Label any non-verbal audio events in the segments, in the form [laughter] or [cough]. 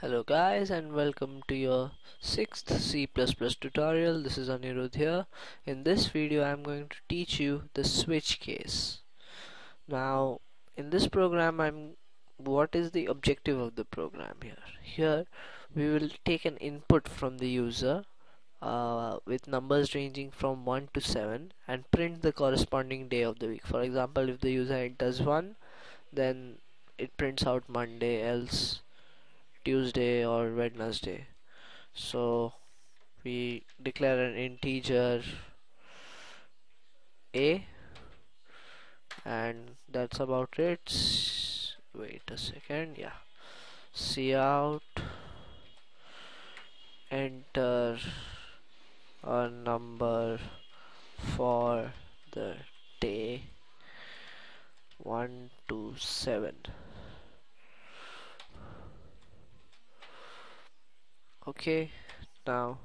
Hello guys and welcome to your 6th C++ tutorial. This is Anirudh here. In this video I am going to teach you the switch case. Now in this program I'm what is the objective of the program here? Here we will take an input from the user uh, with numbers ranging from 1 to 7 and print the corresponding day of the week. For example if the user enters 1 then it prints out Monday else Tuesday or Wednesday. So we declare an integer a and that's about it. Wait a second yeah. cout enter a number for the day. 1 to 7 okay now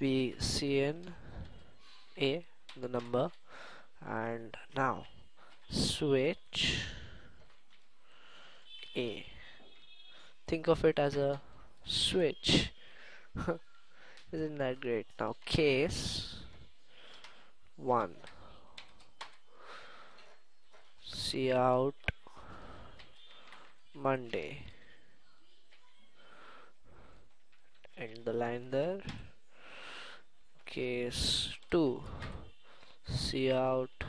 we cin a the number and now switch a. Think of it as a switch. [laughs] Isn't that great? Now case 1 cout Monday end the line there case 2 cout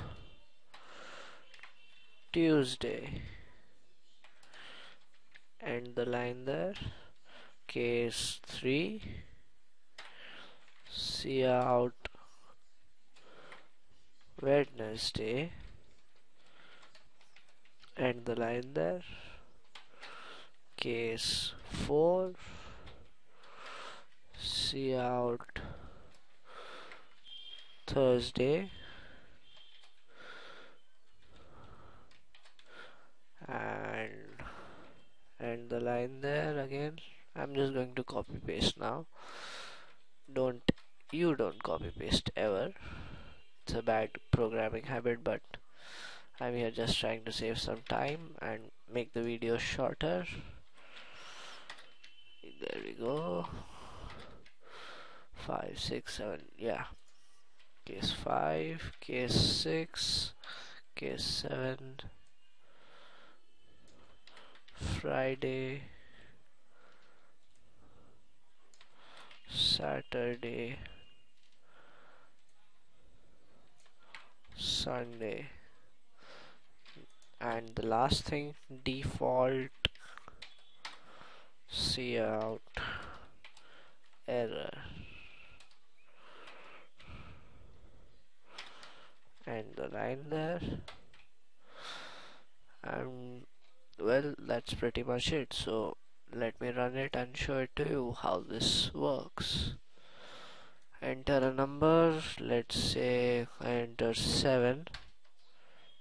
Tuesday. End the line there case 3 cout Wednesday. End the line there case 4 cout Thursday. And and the line there again. I'm just going to copy paste now. Don't you don't copy paste ever. It's a bad programming habit but I'm here just trying to save some time and make the video shorter. There we go five six seven yeah. Case five case six case seven. Friday Saturday Sunday. And the last thing default cout. Error and the line there. And well that's pretty much it. So let me run it and show it to you how this works. Enter a number let's say I enter 7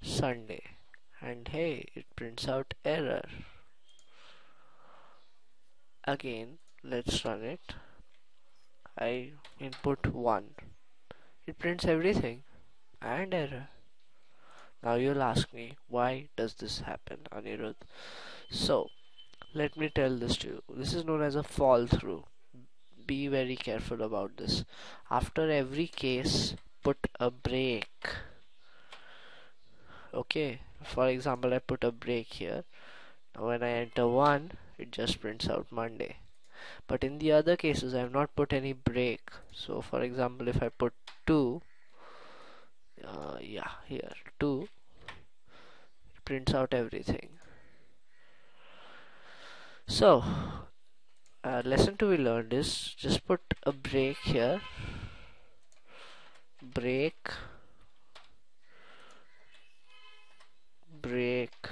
Sunday. And hey it prints out error. Again let's run it. I input 1 it prints everything and error. Now you'll ask me, why does this happen, Anirudh? So, let me tell this to you. This is known as a fall through. Be very careful about this. After every case, put a break. Okay, for example, I put a break here. Now when I enter 1, it just prints out Monday. But in the other cases, I have not put any break. So for example, if I put 2, uh, yeah here 2 it prints out everything. So uh, lesson to be learned is just put a break here. Break break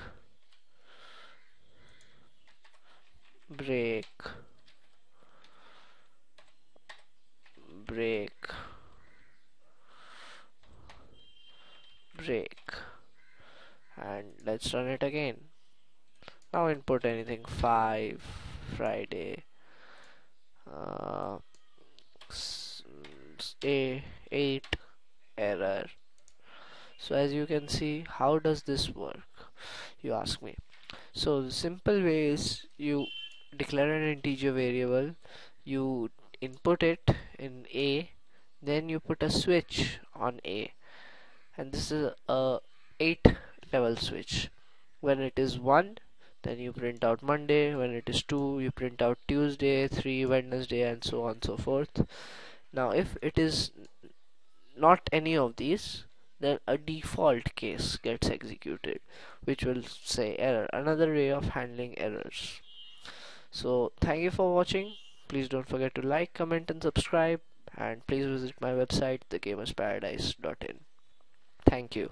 break break break. And let's run it again. Now input anything. 5 Friday. Uh, a 8 error. So as you can see how does this work you ask me? So the simple way is you declare an integer variable you input it in a then you put a switch on a and this is a 8 level switch. When it is 1 then you print out Monday. When it is 2 you print out Tuesday 3 Wednesday and so on so forth. Now if it is not any of these then a default case gets executed which will say error another way of handling errors. So thank you for watching. Please don't forget to like comment and subscribe. And please visit my website thegamersparadise.in thank you